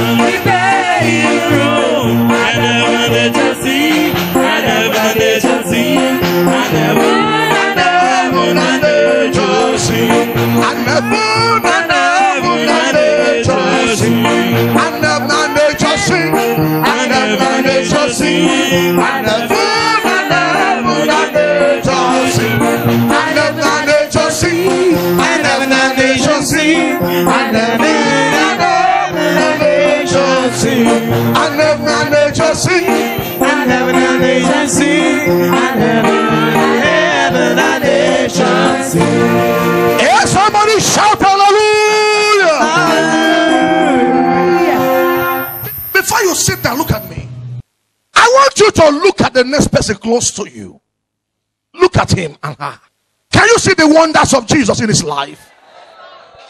Bye. Yeah, somebody shout hallelujah. Before you sit down, look at me. I want you to look at the next person close to you. Look at him and her. Can you see the wonders of Jesus in his life?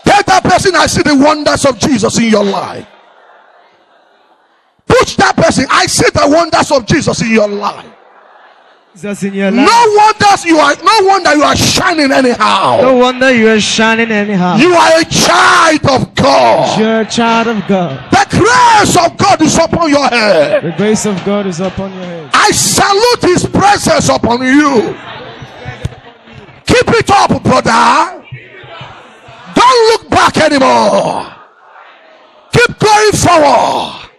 Tell that person, I see the wonders of Jesus in your life. Push that person, I see the wonders of Jesus in your life. Jesus in your No life. wonders you are, no wonder you are shining anyhow. No wonder you are shining anyhow. You are a child of God. You're a child of God. The grace of God is upon your head. The grace of God is upon your head. I salute his presence upon you. Keep it up, brother. Don't look back anymore. Keep going forward.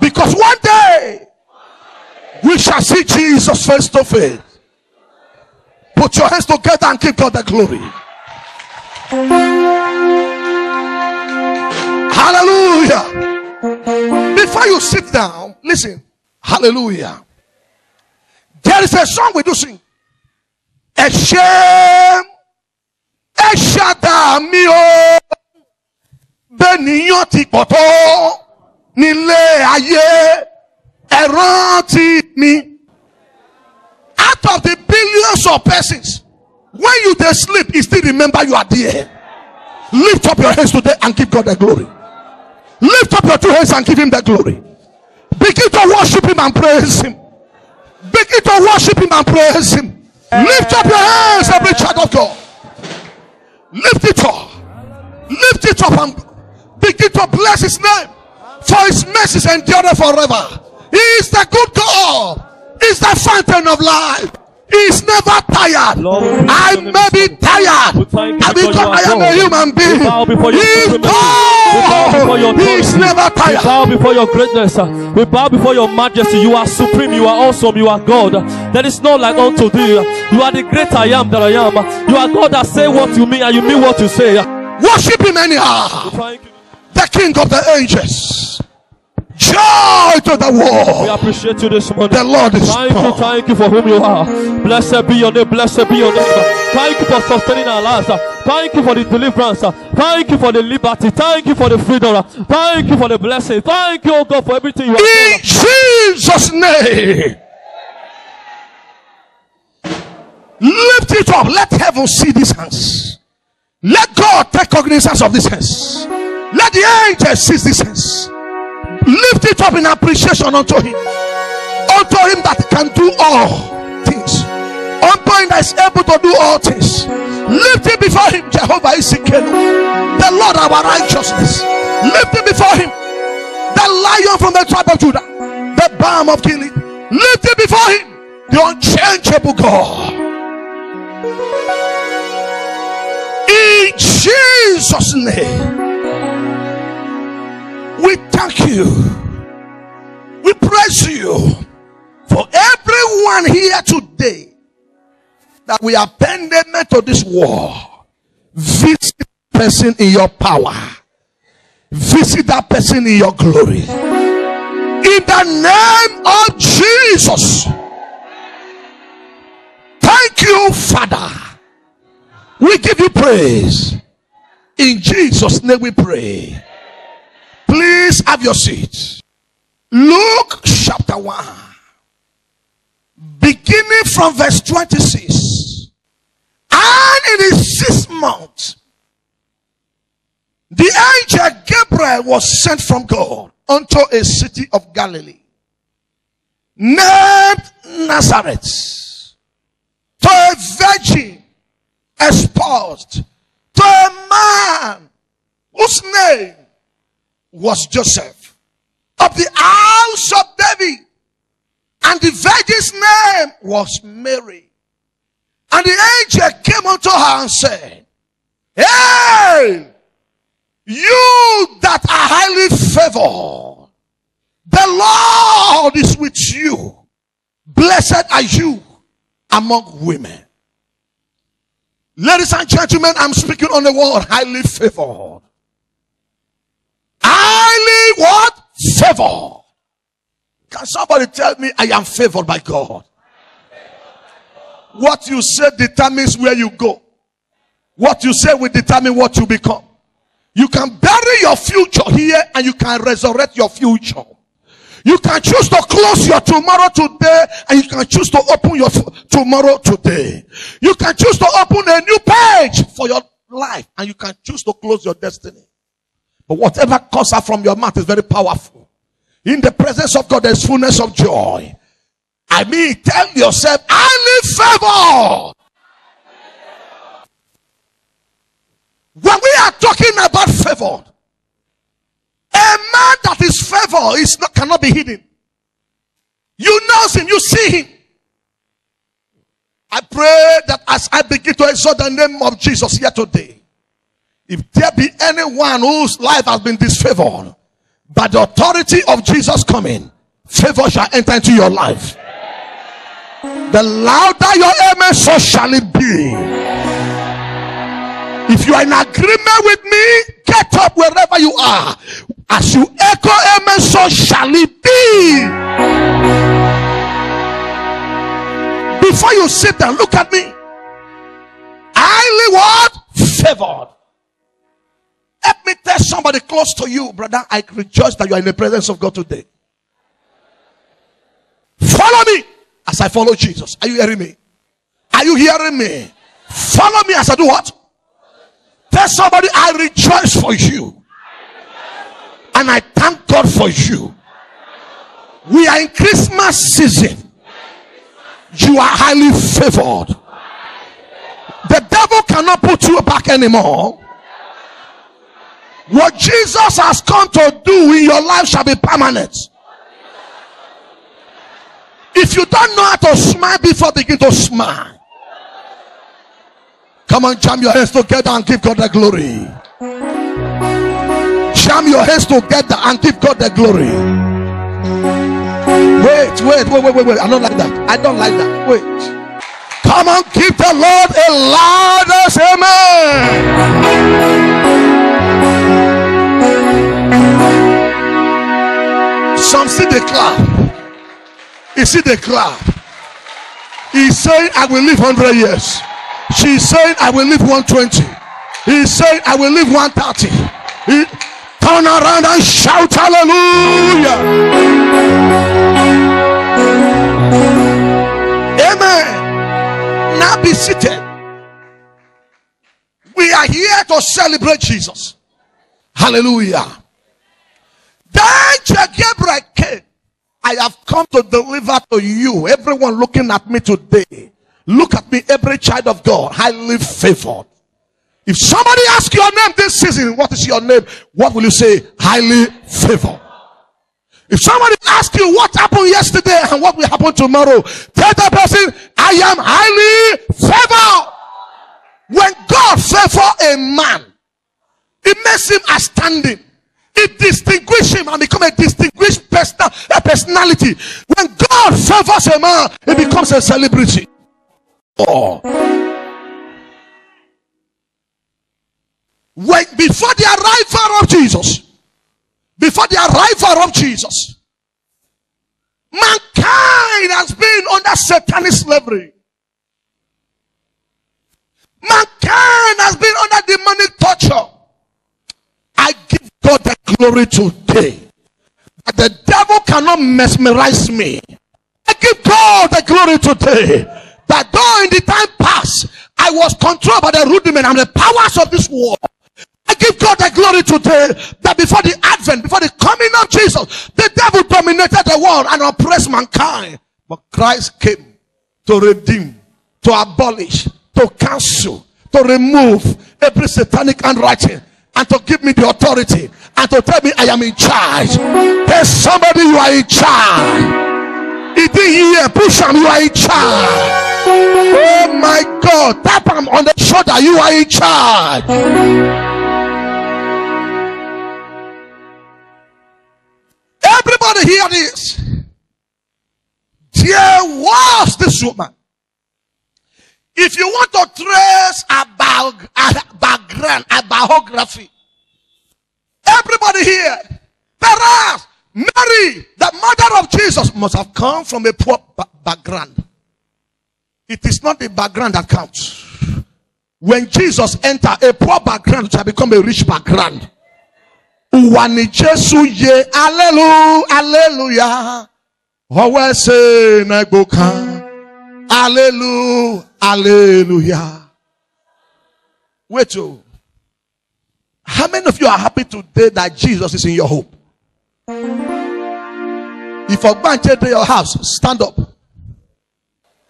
Because one day we shall see Jesus face to face. Put your hands together and give God the glory. Hallelujah. Before you sit down, listen. Hallelujah. There is a song we do sing. Ẹ ṣàdá mi o. Bẹ́nìyàn ti pọ̀ tó nílé ayé. Ẹ rántí mi. Out of the billions of persons, when you dey sleep, he still remember you are there. Lift up your hands today and give God the glory. Lift up your two hands and give him the glory. Begin to worship him and praise him. Begin to worship him and praise him. Lift up your hands, every child of God. Lift it up. Lift it up and begin to bless his name. For his mercies endure forever. He is the good God. He is the fountain of life. He is never tired. Lord, I praise your name may be tired. Because because you are I am a human being. We bow before He your. We bow before your God. He is authority. never We bow before your greatness. We bow before your majesty. You are supreme. You are awesome. You are God. There is no like unto thee. You are the great I am that I am. You are God that say what you mean and you mean what you say. Worship him anyhow. The king of the angels. Joy to the world. We appreciate you this morning. The Lord is Thank you, thank you for whom you are. Blessed be your name, blessed be your name. Thank you for sustaining our lives. Thank you for the deliverance. Thank you for the liberty. Thank you for the freedom. Thank you for the blessing. Thank you, oh God, for everything you have done. In. Jesus' name. Lift it up. Let heaven see these hands. Let God take cognizance of these hands. Let the angels see these hands. Lift it up in appreciation unto him. Unto him that can do all things. Unto him that is able to do all things. Lift it before him, Jehovah is the Lord our righteousness. Lift it before him, the lion from the tribe of Judah, the balm of Gilead. Lift it before him, the unchangeable God. In Jesus' name, we thank you. We praise you for everyone here today that we are pendant to this war. Visit that person in your power. Visit that person in your glory. In the name of Jesus. Thank you, Father. We give you praise. In Jesus' name we pray. Please have your seat. Luke chapter 1. Beginning from verse 26. And in the sixth month, the angel Gabriel was sent from God unto a city of Galilee named Nazareth to a virgin espoused to a man whose name was Joseph of the house of David. And the virgin's name was Mary. And the angel came unto her and said, Hey, you that are highly favored, the Lord is with you. Blessed are you among women. Ladies and gentlemen, I'm speaking on the word highly favored. Highly what? Favored. Can somebody tell me I am favored by God? What you say determines where you go. What you say will determine what you become. You can bury your future here and you can resurrect your future. You can choose to close your tomorrow today and you can choose to open your tomorrow today. You can choose to open a new page for your life and you can choose to close your destiny. Whatever comes out from your mouth is very powerful. In the presence of God, there's fullness of joy. I mean, tell yourself, I live favor. When we are talking about favor, a man that is favor is not cannot be hidden. You know him, you see him. I pray that as I begin to exalt the name of Jesus here today, if there be anyone whose life has been disfavored, by the authority of Jesus coming, favor shall enter into your life. The louder your amen, so shall it be. If you are in agreement with me, get up wherever you are. As you echo amen, so shall it be. Before you sit down, look at me. Highly what? Favored. Let me tell somebody close to you, brother. I rejoice that you are in the presence of God today. Follow me as I follow Jesus. Are you hearing me? Are you hearing me? Follow me as I do what? Tell somebody, I rejoice for you. And I thank God for you. We are in Christmas season. You are highly favored. The devil cannot put you back anymore. What Jesus has come to do in your life shall be permanent. If you don't know how to smile before begin to smile. Come on, jam your hands together and give God the glory. Jam your hands together and give God the glory. Wait, wait, wait, wait, wait, wait. I don't like that. I don't like that. Wait. Come on, give the Lord a loudest amen. See the cloud. You see the cloud. He's saying, I will live 100 years. She's saying, I will live 120. He's saying, I will live 130. He, turn around and shout hallelujah. Amen. Now be seated. We are here to celebrate Jesus. Hallelujah. Then Gabriel came. I have come to deliver to you, everyone looking at me today. Look at me, every child of God, highly favored. If somebody asks your name this season, what is your name? What will you say? Highly favored. If somebody asks you what happened yesterday and what will happen tomorrow, tell that person, I am highly favored. When God favor a man, it makes him outstanding. It distinguishes him and become a distinguished person, a personality. When God favors a man, he becomes a celebrity. Oh. When before the arrival of Jesus, before the arrival of Jesus, mankind has been under satanic slavery. Mankind has been under demonic torture. I give God the glory today. That the devil cannot mesmerize me. I give God the glory today. That though in the time past I was controlled by the rudiment and the powers of this world. I give God the glory today that before the advent, before the coming of Jesus, the devil dominated the world and oppressed mankind. But Christ came to redeem, to abolish, to cancel, to remove every satanic handwriting and to give me the authority and to tell me I am in charge. There's somebody you are in charge. It is here, push him, you are in charge. Oh my God, tap him on the shoulder, you are in charge. Everybody hear this. There was this woman. If you want to trace a, biog- a background, a biography, everybody here, perhaps Mary, the mother of Jesus, must have come from a poor background. It is not the background that counts. When Jesus entered, a poor background shall become a rich background. Ụwa ni Jesu kan. Hallelujah, hallelujah. Wait, oh. How many of you are happy today that Jesus is in your home? If a bunch to your house, stand up.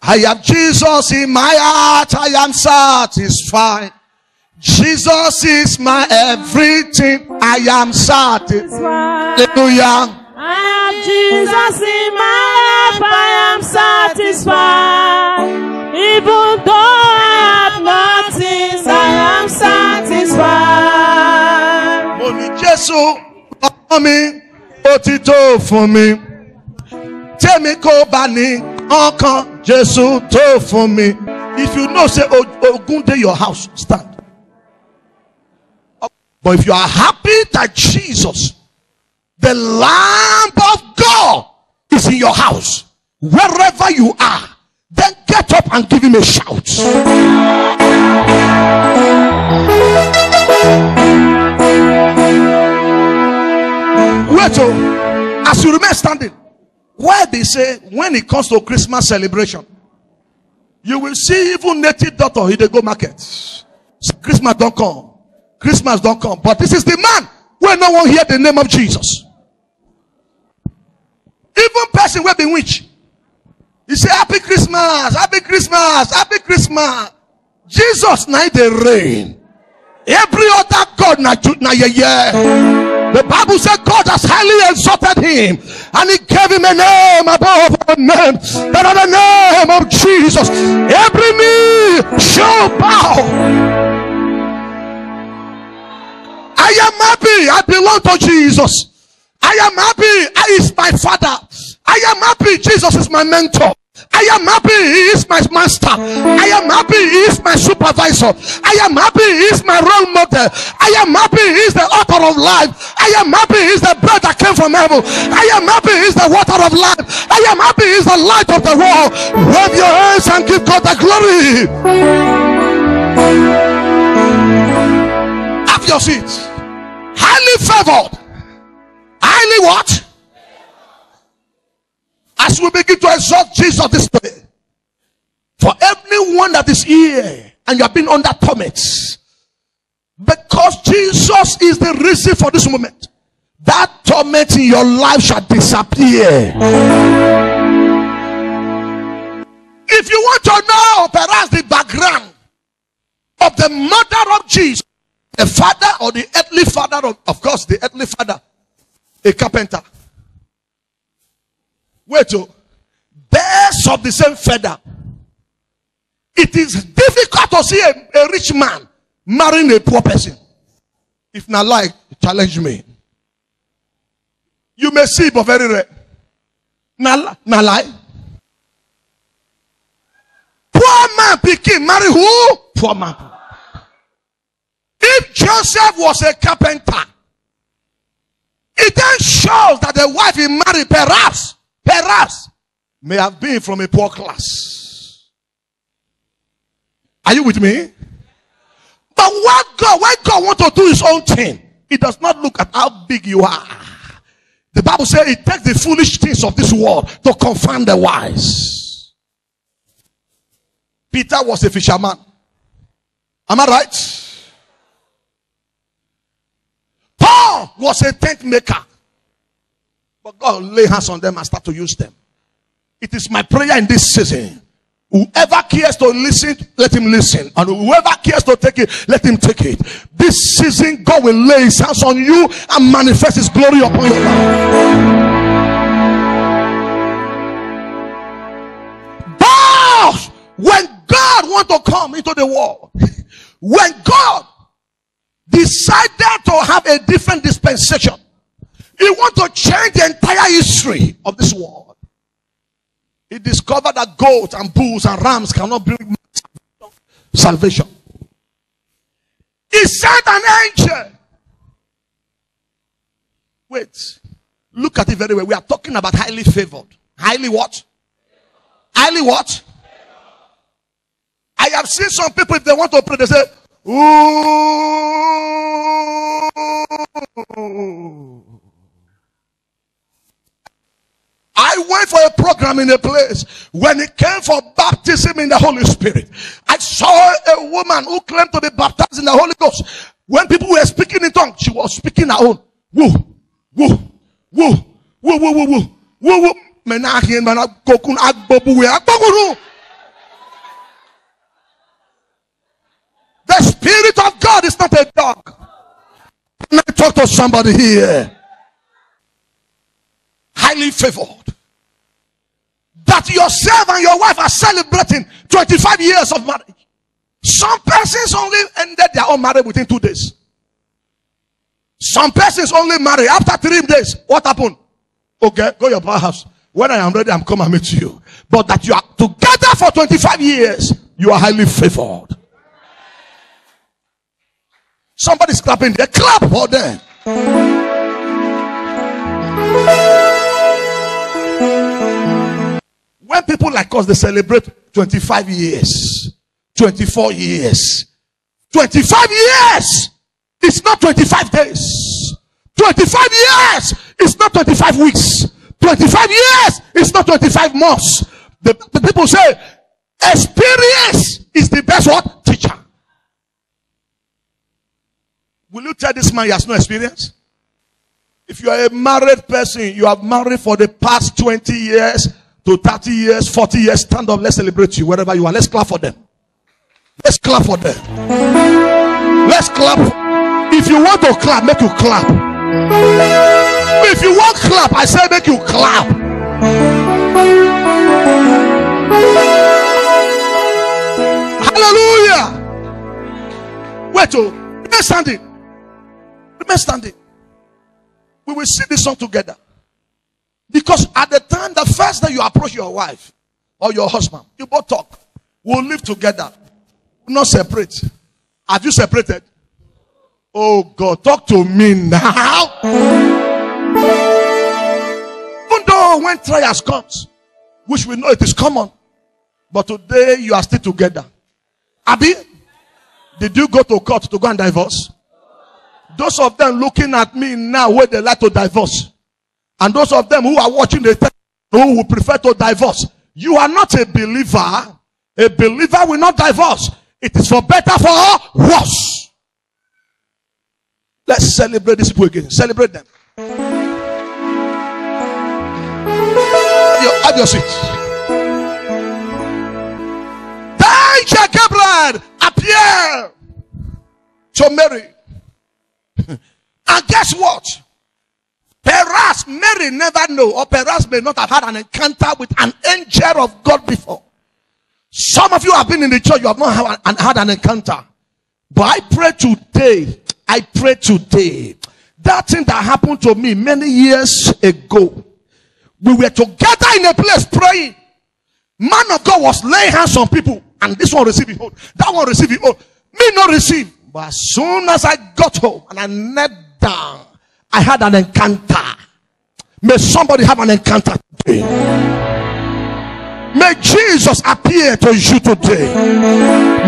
I have Jesus in my heart, I am satisfied. Jesus is my everything, I am satisfied. Hallelujah. I have Jesus in my life, I am satisfied. Even though Jésù ọmọ mi, ó ti tó fún mi. Tèmi kò bá ní ọkàn, Jésù tó fún mi. If you know say Ogun dey your house, stand. But if you are happy that Jesus, the Lamb of God, is in your house, wherever you are, then get up and give him a shout. You remain standing, why they say when it comes to Christmas celebration, you will see even native daughter he dey go market. Christmas don't come. Christmas don't come. But this is the man where no one hear the name of Jesus. Even person will be witch. He say happy Christmas, happy Christmas, happy Christmas. Jesus night the reign. Every other God na yeah. The Bible said God has highly exalted him and he gave him a name above all names. That at the name of Jesus, every knee shall bow. I am happy. I belong to Jesus. I am happy. He is my father. I am happy. Jesus is my mentor. I am happy. He is my master. I am happy. He is my supervisor. I am happy. He is my role model. I am happy. He is the author of life. I am happy. He is the bread that came from heaven. I am happy. He is the water of life. I am happy. He is the light of the world. Wave your hands and give God the glory. Have your seats. Highly favored. Highly what? As we begin to exalt Jesus this day, for everyone that is here and you have been under torments, because Jesus is the reason for this moment, that torment in your life shall disappear. If you want to know perhaps the background of the mother of Jesus, the father or the earthly father of, of course, the earthly father, a carpenter. Wait, oh, birds of the same feather. It is difficult to see a, a rich man marrying a poor person. If not like, challenge me. You may see, but very rare. Na, na lie. Poor man picking marry who? Poor man. If Joseph was a carpenter, it then shows that the wife he married, perhaps, perhaps, may have been from a poor class. Are you with me? But what God, when God wants to do his own thing, he does not look at how big you are. The Bible says it takes the foolish things of this world to confound the wise. Peter was a fisherman. Am I right? Paul was a tent maker. But God lay hands on them and start to use them. It is my prayer in this season. Whoever cares to listen, let him listen. And whoever cares to take it, let him take it. This season, God will lay his hands on you and manifest his glory upon life. But when God want to come into the world, when God decided to have a different dispensation, he want to change the entire history of this world. He discovered that goats and bulls and rams cannot bring salvation. He sent an angel. Wait. Look at it very well. We are talking about highly favored. Highly what? Highly what? I have seen some people, if they want to pray, they say, Ooh. I went for a program in a place when it came for baptism in the Holy Spirit. I saw a woman who claimed to be baptized in the Holy Ghost. When people were speaking in tongues, she was speaking her own. Woo, woo, woo, woo, woo, woo, woo, woo, woo. The Spirit of God is not a dog. Can I talk to somebody here? Highly favored. That yourself and your wife are celebrating 25 years of marriage. Some persons only ended their own marriage within two days. Some persons only marry after three days. What happened? Okay, go your house. When I am ready, I'm come and meet you. But that you are together for 25 years, you are highly favored. Somebody's clapping there. Clap for them. When people like us they celebrate 25 years, 24 years, 25 years, it's not 25 days. 25 years, it's not 25 weeks. 25 years, it's not 25 months. The, the people say, experience is the best what? Teacher. Will you tell this man he has no experience? If you are a married person, you have married for the past 20 years to 30 years, 40 years, stand up, let's celebrate you wherever you are. Let's clap for them. Let's clap for them. Let's clap. If you want to clap, make you clap. If you want clap, I say make you clap. Hallelujah. Wait, oh, remain standing. Remain standing. We will sing this song together. Because at the time, the first day you approach your wife or your husband, you both talk. We'll live together. We'll not separate. Have you separated? Oh God, talk to me now. Even though when trials comes, which we know it is common, but today you are still together. Abby, did you go to court to go and divorce? Those of them looking at me now where they like to divorce. And those of them who are watching the who prefer to divorce. You are not a believer. A believer will not divorce. It is for better for worse. Let's celebrate these people again. Celebrate them. You have your seat. Danger Gabriel appear to Mary. and guess what? Perhaps Mary never know, or perhaps may not have had an encounter with an angel of God before. Some of you have been in the church, you have not had an, had an encounter. But I pray today, I pray today, that thing that happened to me many years ago, we were together in a place praying. Man of God was laying hands on people, and this one received it home, that one received it home, me not receive. But as soon as I got home and I knelt down, I had an encounter. May somebody have an encounter today. May Jesus appear to you today.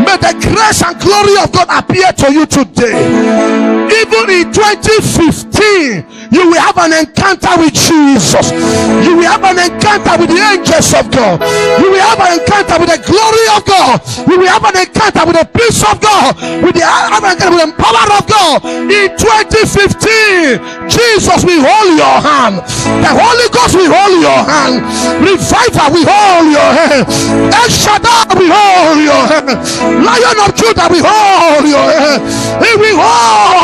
May the grace and glory of God appear to you today. Even in 2015, You will have an encounter with Jesus. You will have an encounter with the angels of God. You will have an encounter with the glory of God. You will have an encounter with the peace of God. With the, with the power of God. In 2015, Jesus will hold your hand. The Holy Ghost will hold your hand. Revival will hold your hand. El Shaddai will hold your hand. Lion of Judah will hold your hand. He will hold.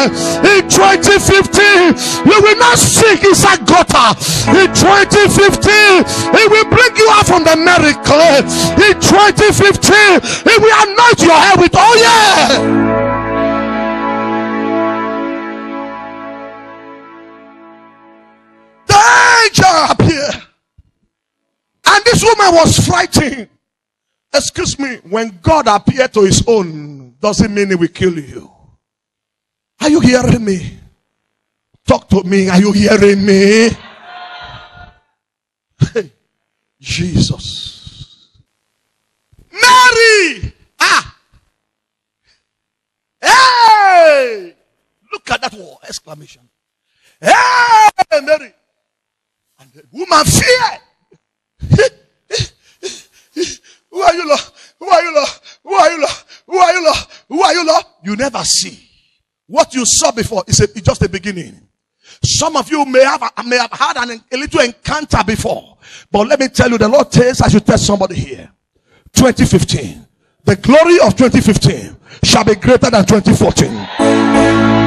In 2015, you will not sink inside gutter. In 2015, He will bring you out from the clay. In 2015, He will anoint your head with oil. Danger appear. And this woman was frightened. Excuse me, when God appeared to his own, doesn't mean he will kill you. Are you hearing me? Talk to me. Are you hearing me? Jesus. Mary! Ah! Hey! Look at that word! Exclamation. Hey, Mary! And the woman feared. Who are you, Lord? Who are you, Lord? Who are you, Lord? Who are you, Lord? Who are you, Lord? You never see. What you saw before is a, it's just the beginning. Some of you may have may have had an, a little encounter before, but let me tell you, the Lord tells I should tell somebody here. 2015, the glory of 2015 shall be greater than 2014.